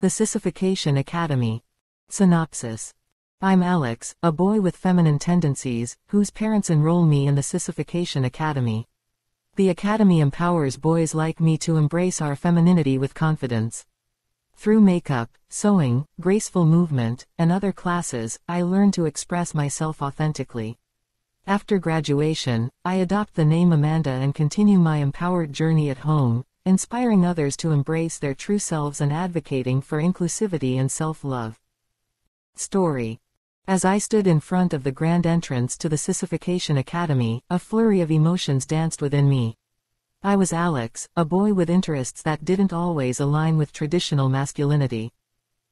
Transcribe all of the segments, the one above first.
The Sissification Academy. Synopsis. I'm Alex, a boy with feminine tendencies, whose parents enroll me in the Sissification Academy. The Academy empowers boys like me to embrace our femininity with confidence. Through makeup, sewing, graceful movement, and other classes, I learn to express myself authentically. After graduation, I adopt the name Amanda and continue my empowered journey at home, inspiring others to embrace their true selves and advocating for inclusivity and self-love. Story. As I stood in front of the grand entrance to the Sissification Academy, a flurry of emotions danced within me. I was Alex, a boy with interests that didn't always align with traditional masculinity.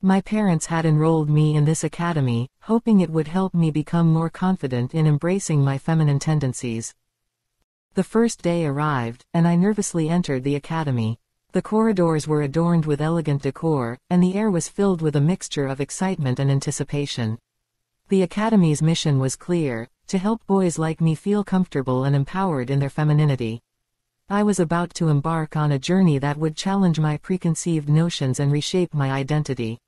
My parents had enrolled me in this academy, hoping it would help me become more confident in embracing my feminine tendencies. The first day arrived, and I nervously entered the academy. The corridors were adorned with elegant decor, and the air was filled with a mixture of excitement and anticipation. The academy's mission was clear, to help boys like me feel comfortable and empowered in their femininity. I was about to embark on a journey that would challenge my preconceived notions and reshape my identity.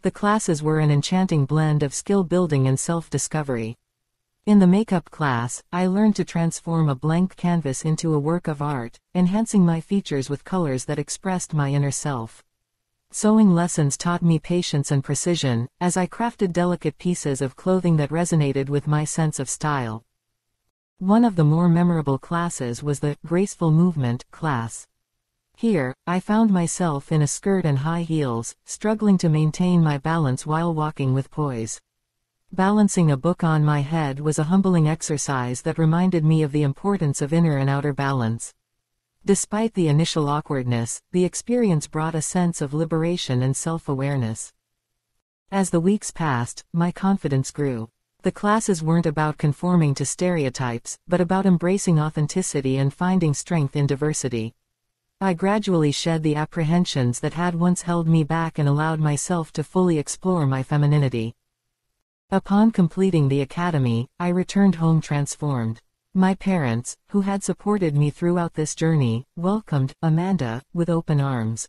The classes were an enchanting blend of skill building and self-discovery. In the makeup class, I learned to transform a blank canvas into a work of art, enhancing my features with colors that expressed my inner self. Sewing lessons taught me patience and precision, as I crafted delicate pieces of clothing that resonated with my sense of style. One of the more memorable classes was the graceful movement class. Here, I found myself in a skirt and high heels, struggling to maintain my balance while walking with poise. Balancing a book on my head was a humbling exercise that reminded me of the importance of inner and outer balance. Despite the initial awkwardness, the experience brought a sense of liberation and self-awareness. As the weeks passed, my confidence grew. The classes weren't about conforming to stereotypes, but about embracing authenticity and finding strength in diversity. I gradually shed the apprehensions that had once held me back and allowed myself to fully explore my femininity. Upon completing the academy, I returned home transformed. My parents, who had supported me throughout this journey, welcomed Amanda with open arms.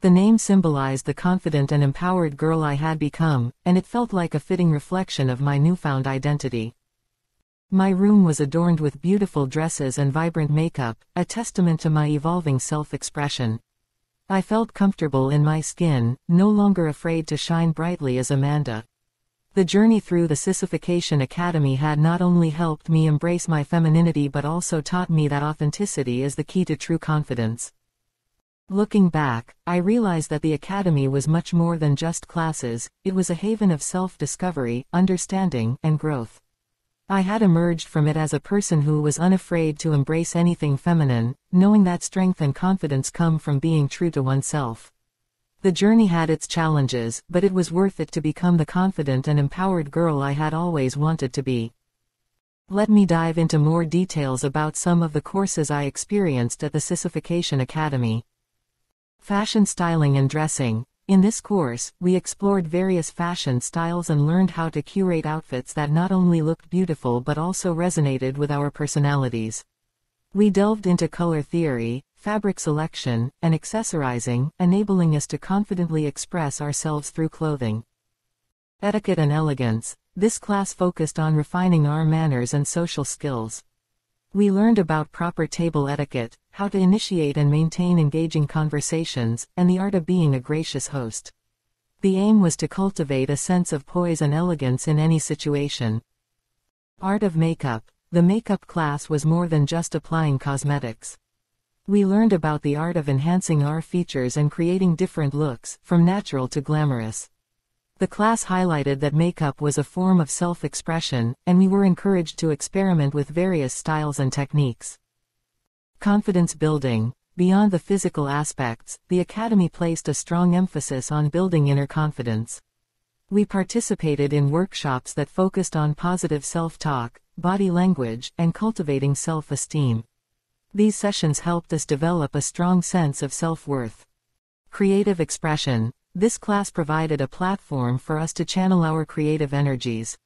The name symbolized the confident and empowered girl I had become, and it felt like a fitting reflection of my newfound identity. My room was adorned with beautiful dresses and vibrant makeup, a testament to my evolving self-expression. I felt comfortable in my skin, no longer afraid to shine brightly as Amanda. The journey through the Sissification Academy had not only helped me embrace my femininity but also taught me that authenticity is the key to true confidence. Looking back, I realized that the Academy was much more than just classes, it was a haven of self-discovery, understanding, and growth. I had emerged from it as a person who was unafraid to embrace anything feminine, knowing that strength and confidence come from being true to oneself. The journey had its challenges, but it was worth it to become the confident and empowered girl I had always wanted to be. Let me dive into more details about some of the courses I experienced at the Sissification Academy. Fashion styling and dressing, in this course, we explored various fashion styles and learned how to curate outfits that not only looked beautiful but also resonated with our personalities. We delved into color theory, fabric selection, and accessorizing, enabling us to confidently express ourselves through clothing. Etiquette and elegance. This class focused on refining our manners and social skills. We learned about proper table etiquette, how to initiate and maintain engaging conversations, and the art of being a gracious host. The aim was to cultivate a sense of poise and elegance in any situation. Art of Makeup The makeup class was more than just applying cosmetics. We learned about the art of enhancing our features and creating different looks, from natural to glamorous. The class highlighted that makeup was a form of self-expression, and we were encouraged to experiment with various styles and techniques. Confidence building. Beyond the physical aspects, the Academy placed a strong emphasis on building inner confidence. We participated in workshops that focused on positive self-talk, body language, and cultivating self-esteem. These sessions helped us develop a strong sense of self-worth. Creative expression. This class provided a platform for us to channel our creative energies.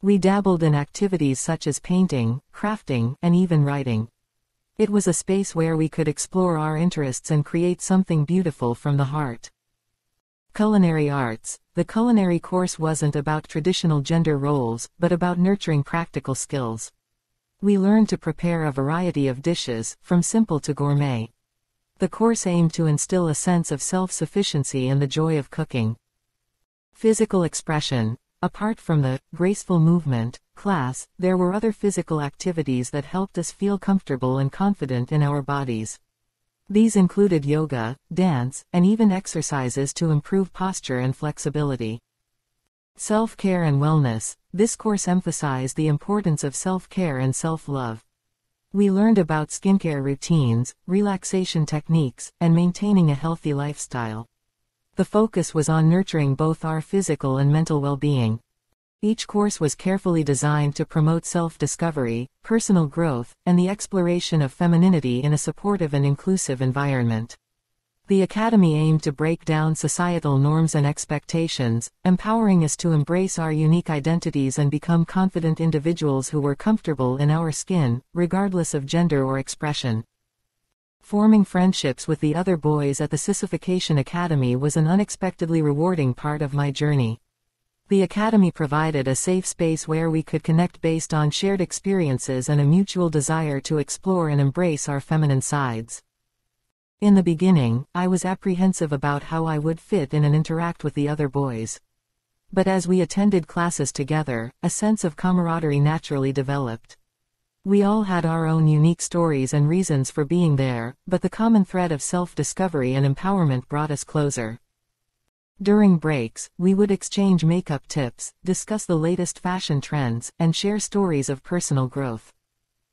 We dabbled in activities such as painting, crafting, and even writing. It was a space where we could explore our interests and create something beautiful from the heart. Culinary Arts. The culinary course wasn't about traditional gender roles, but about nurturing practical skills. We learned to prepare a variety of dishes, from simple to gourmet. The course aimed to instill a sense of self-sufficiency and the joy of cooking. Physical expression. Apart from the graceful movement class, there were other physical activities that helped us feel comfortable and confident in our bodies. These included yoga, dance, and even exercises to improve posture and flexibility. Self-care and wellness. This course emphasized the importance of self-care and self-love. We learned about skincare routines, relaxation techniques, and maintaining a healthy lifestyle. The focus was on nurturing both our physical and mental well-being. Each course was carefully designed to promote self-discovery, personal growth, and the exploration of femininity in a supportive and inclusive environment. The Academy aimed to break down societal norms and expectations, empowering us to embrace our unique identities and become confident individuals who were comfortable in our skin, regardless of gender or expression. Forming friendships with the other boys at the Sissification Academy was an unexpectedly rewarding part of my journey. The Academy provided a safe space where we could connect based on shared experiences and a mutual desire to explore and embrace our feminine sides. In the beginning, I was apprehensive about how I would fit in and interact with the other boys. But as we attended classes together, a sense of camaraderie naturally developed. We all had our own unique stories and reasons for being there, but the common thread of self-discovery and empowerment brought us closer. During breaks, we would exchange makeup tips, discuss the latest fashion trends, and share stories of personal growth.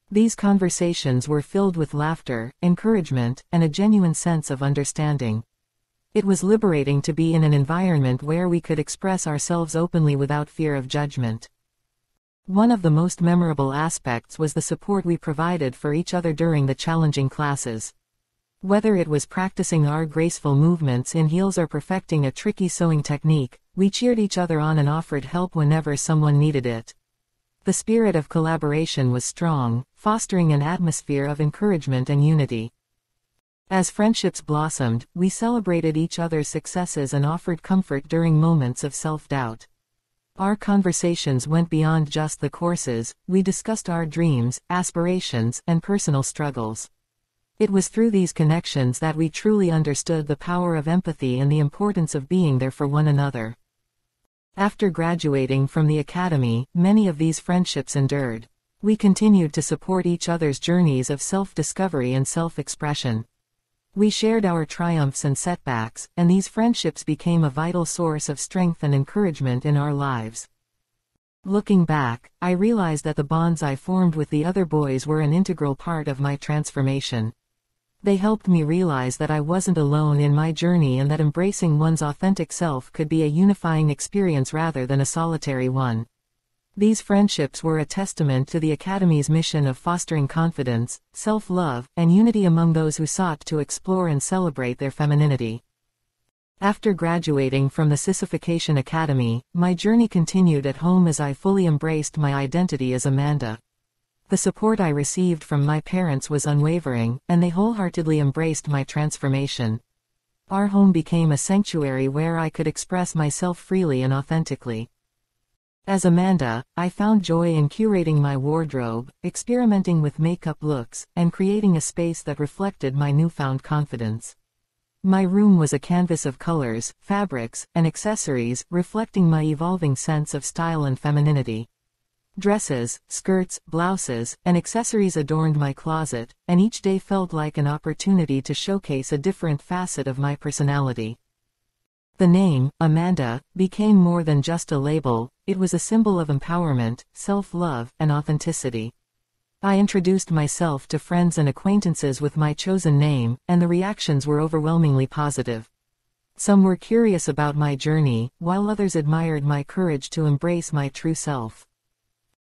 These conversations were filled with laughter, encouragement, and a genuine sense of understanding. It was liberating to be in an environment where we could express ourselves openly without fear of judgment. One of the most memorable aspects was the support we provided for each other during the challenging classes. Whether it was practicing our graceful movements in heels or perfecting a tricky sewing technique, we cheered each other on and offered help whenever someone needed it. The spirit of collaboration was strong, fostering an atmosphere of encouragement and unity. As friendships blossomed, we celebrated each other's successes and offered comfort during moments of self-doubt. Our conversations went beyond just the courses, we discussed our dreams, aspirations, and personal struggles. It was through these connections that we truly understood the power of empathy and the importance of being there for one another. After graduating from the academy, many of these friendships endured. We continued to support each other's journeys of self-discovery and self-expression. We shared our triumphs and setbacks, and these friendships became a vital source of strength and encouragement in our lives. Looking back, I realized that the bonds I formed with the other boys were an integral part of my transformation. They helped me realize that I wasn't alone in my journey and that embracing one's authentic self could be a unifying experience rather than a solitary one. These friendships were a testament to the Academy's mission of fostering confidence, self-love, and unity among those who sought to explore and celebrate their femininity. After graduating from the Sissification Academy, my journey continued at home as I fully embraced my identity as Amanda. The support I received from my parents was unwavering, and they wholeheartedly embraced my transformation. Our home became a sanctuary where I could express myself freely and authentically. As Amanda, I found joy in curating my wardrobe, experimenting with makeup looks, and creating a space that reflected my newfound confidence. My room was a canvas of colors, fabrics, and accessories, reflecting my evolving sense of style and femininity. Dresses, skirts, blouses, and accessories adorned my closet, and each day felt like an opportunity to showcase a different facet of my personality. The name, Amanda, became more than just a label, it was a symbol of empowerment, self-love, and authenticity. I introduced myself to friends and acquaintances with my chosen name, and the reactions were overwhelmingly positive. Some were curious about my journey, while others admired my courage to embrace my true self.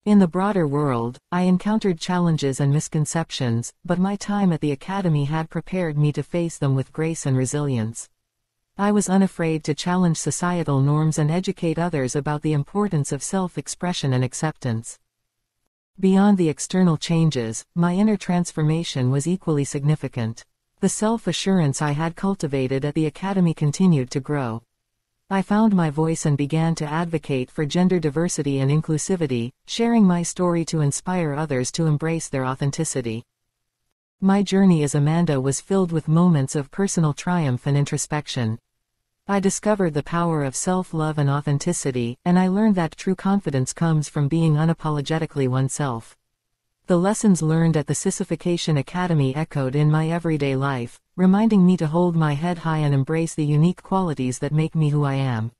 In the broader world, I encountered challenges and misconceptions, but my time at the Academy had prepared me to face them with grace and resilience. I was unafraid to challenge societal norms and educate others about the importance of self-expression and acceptance. Beyond the external changes, my inner transformation was equally significant. The self-assurance I had cultivated at the academy continued to grow. I found my voice and began to advocate for gender diversity and inclusivity, sharing my story to inspire others to embrace their authenticity. My journey as Amanda was filled with moments of personal triumph and introspection. I discovered the power of self-love and authenticity, and I learned that true confidence comes from being unapologetically oneself. The lessons learned at the Sissification Academy echoed in my everyday life, reminding me to hold my head high and embrace the unique qualities that make me who I am.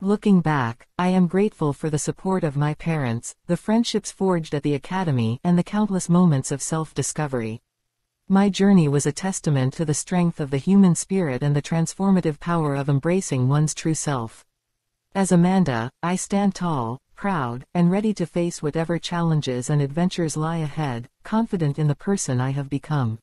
Looking back, I am grateful for the support of my parents, the friendships forged at the Academy, and the countless moments of self-discovery. My journey was a testament to the strength of the human spirit and the transformative power of embracing one's true self. As Amanda, I stand tall, proud, and ready to face whatever challenges and adventures lie ahead, confident in the person I have become.